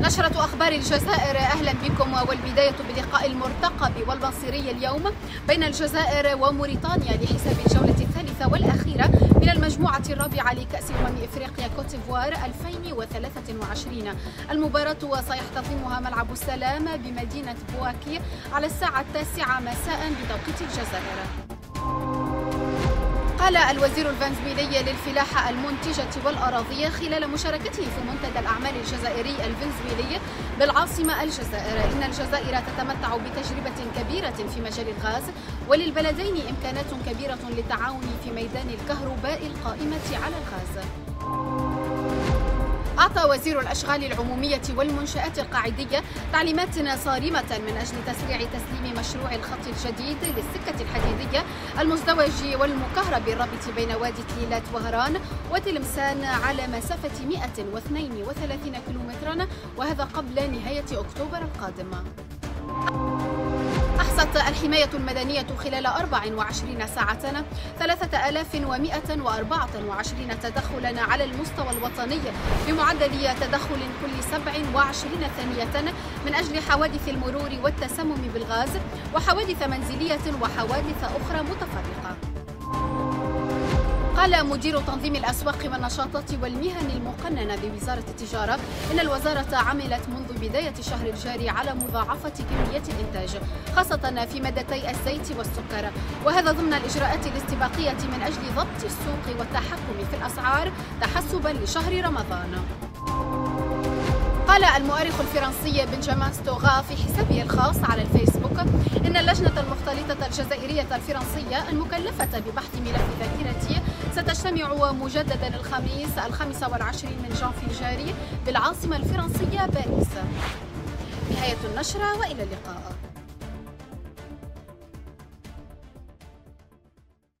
نشرة أخبار الجزائر أهلا بكم والبداية بلقاء المرتقب والمصيري اليوم بين الجزائر وموريتانيا لحساب الجولة الثالثة والأخيرة من المجموعة الرابعة لكأس أمم إفريقيا كوتيفوار 2023 المباراة سيحتضنها ملعب السلام بمدينة بواكي على الساعة التاسعة مساء بتوقيت الجزائر. قال الوزير الفنزويلي للفلاحة المنتجة والأراضية خلال مشاركته في منتدى الأعمال الجزائري الفنزويلي بالعاصمة الجزائر. إن الجزائر تتمتع بتجربة كبيرة في مجال الغاز وللبلدين إمكانات كبيرة للتعاون في ميدان الكهرباء القائمة على الغاز. أعطى وزير الأشغال العمومية والمنشآت القاعدية تعليمات صارمة من أجل تسريع تسليم مشروع الخط الجديد للسكة الحديدية المزدوج والمكهرب الرابط بين وادي كليلات وهران وتلمسان على مسافة 132 كيلومترا وهذا قبل نهاية أكتوبر القادم. أحصت الحماية المدنية خلال 24 ساعة 3124 تدخلا على المستوى الوطني بمعدل تدخل كل 27 ثانية من أجل حوادث المرور والتسمم بالغاز وحوادث منزلية وحوادث أخرى متفرقة. قال مدير تنظيم الأسواق والنشاطات والمهن المقننة بوزارة التجارة إن الوزارة عملت منذ بداية الشهر الجاري على مضاعفة كمية الإنتاج خاصة في مادتي الزيت والسكر. وهذا ضمن الإجراءات الاستباقية من أجل ضبط السوق والتحكم في الأسعار تحسبا لشهر رمضان. قال المؤرخ الفرنسي بنجامين ستوغا في حسابه الخاص على الفيسبوك إن اللجنة المختلطة الجزائرية الفرنسية المكلفة ببحث ملف ذاكرتي ستجتمع مجددا الخميس الخامس والعشرين من جانفي الجاري بالعاصمة الفرنسية باريس. نهاية النشرة وإلى اللقاء.